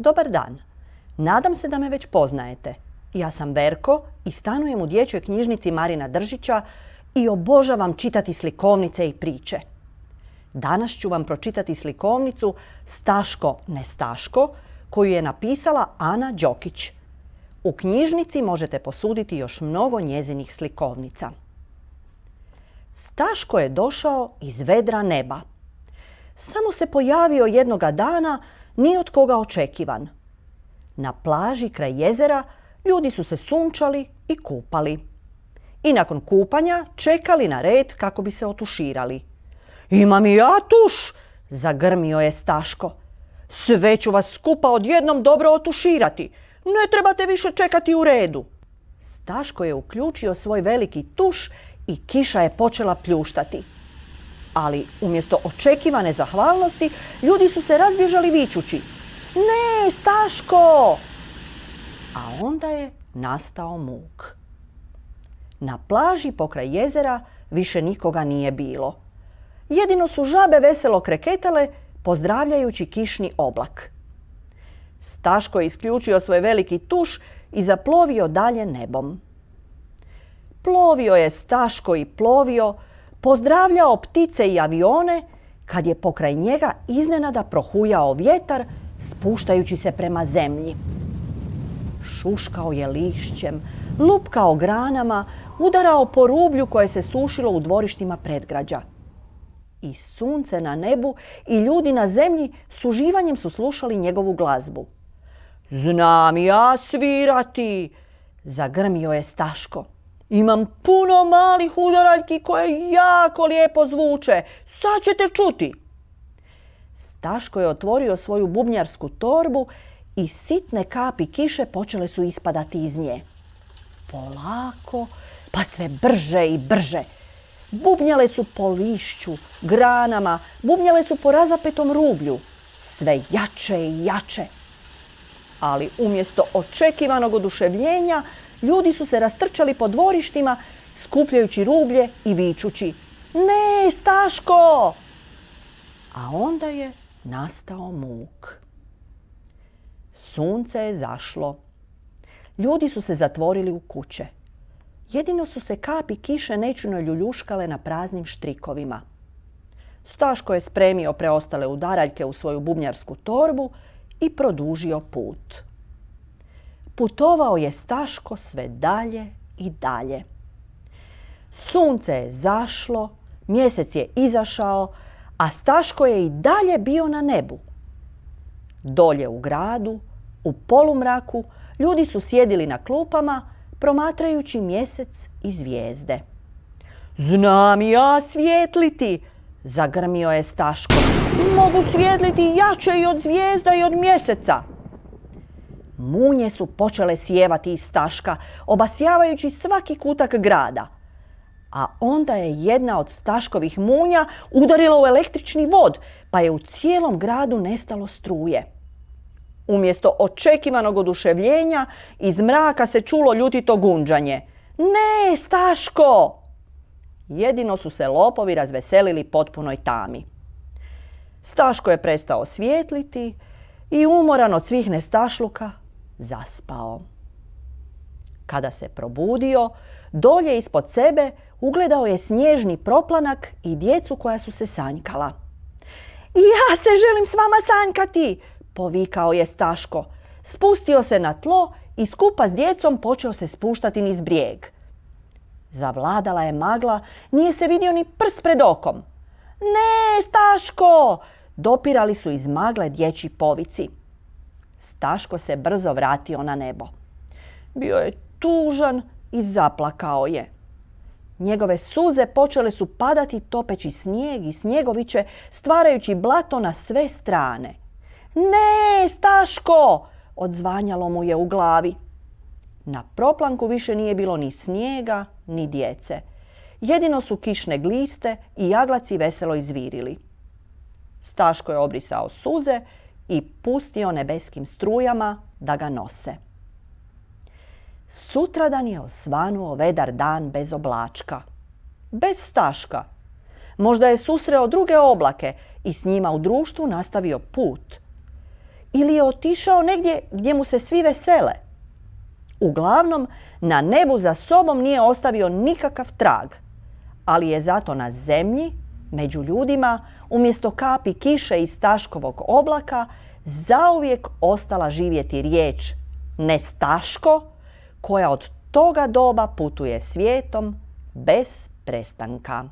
Dobar dan. Nadam se da me već poznajete. Ja sam Verko i stanujem u dječjoj knjižnici Marina Držića i obožavam čitati slikovnice i priče. Danas ću vam pročitati slikovnicu Staško nestaško koju je napisala Ana Đokić. U knjižnici možete posuditi još mnogo njezinih slikovnica. Staško je došao iz vedra neba. Samo se pojavio jednoga dana, ni od koga očekivan. Na plaži kraj jezera ljudi su se sunčali i kupali. I nakon kupanja čekali na red kako bi se otuširali. Imam i ja tuš, zagrmio je Staško. Sve ću vas skupa odjednom dobro otuširati. Ne trebate više čekati u redu. Staško je uključio svoj veliki tuš i kiša je počela pljuštati. Ali umjesto očekivane zahvalnosti, ljudi su se razbježali vičući. Ne, Staško! A onda je nastao muk. Na plaži pokraj jezera više nikoga nije bilo. Jedino su žabe veselo kreketale pozdravljajući kišni oblak. Staško je isključio svoj veliki tuš i zaplovio dalje nebom. Plovio je Staško i plovio, pozdravljao ptice i avione, kad je pokraj njega iznenada prohujao vjetar, spuštajući se prema zemlji. Šuškao je lišćem, lupkao granama, udarao po rublju koje se sušilo u dvorištima predgrađa. I sunce na nebu i ljudi na zemlji s uživanjem su slušali njegovu glazbu. Znam ja svirati, zagrmio je Staško. Imam puno malih udaraljki koje jako lijepo zvuče. Sad ćete čuti. Staško je otvorio svoju bubnjarsku torbu i sitne kapi kiše počele su ispadati iz nje. Polako, pa sve brže i brže. Bubnjale su po lišću, granama, bubnjale su po razapetom rublju. Sve jače i jače. Ali umjesto očekivanog oduševljenja, ljudi su se rastrčali po dvorištima, skupljajući rublje i vičući. Ne, Staško! A onda je nastao muk. Sunce je zašlo. Ljudi su se zatvorili u kuće. Jedino su se kapi kiše nečuno ljuljuškale na praznim štrikovima. Staško je spremio preostale udaraljke u svoju bubnjarsku torbu i produžio put. Putovao je Staško sve dalje i dalje. Sunce je zašlo, mjesec je izašao, a Staško je i dalje bio na nebu. Dolje u gradu, u polumraku, ljudi su sjedili na klupama, promatrajući mjesec i zvijezde. Znam ja svijetliti, zagrmio je Staško. Mogu svijetliti jače i od zvijezda i od mjeseca. Munje su počele sjevati iz Staška, obasjavajući svaki kutak grada. A onda je jedna od Staškovih munja udarila u električni vod, pa je u cijelom gradu nestalo struje. Umjesto očekivanog oduševljenja, iz mraka se čulo ljutito gunđanje. Ne, Staško! Jedino su se lopovi razveselili potpunoj tami. Staško je prestao svijetliti i umoran od svih nestašluka zaspao. Kada se probudio, dolje ispod sebe ugledao je snježni proplanak i djecu koja su se sanjkala. Ja se želim s vama sanjkati, povikao je Staško. Spustio se na tlo i skupa s djecom počeo se spuštati niz brijeg. Zavladala je magla, nije se vidio ni prst pred okom. Ne, Staško! Dopirali su iz magle dječji povici. Staško se brzo vratio na nebo. Bio je tužan i zaplakao je. Njegove suze počele su padati topeći snijeg i snjegoviće, stvarajući blato na sve strane. Ne, Staško! Odzvanjalo mu je u glavi. Na proplanku više nije bilo ni snijega, ni djece. Jedino su kišne gliste i jaglaci veselo izvirili. Staško je obrisao suze i pustio nebeskim strujama da ga nose. Sutradan je osvanuo vedar dan bez oblačka. Bez Staška. Možda je susreo druge oblake i s njima u društvu nastavio put – ili je otišao negdje gdje mu se svi vesele. Uglavnom, na nebu za sobom nije ostavio nikakav trag, ali je zato na zemlji, među ljudima, umjesto kapi kiše iz Staškovog oblaka, zauvijek ostala živjeti riječ Nestaško, koja od toga doba putuje svijetom bez prestanka.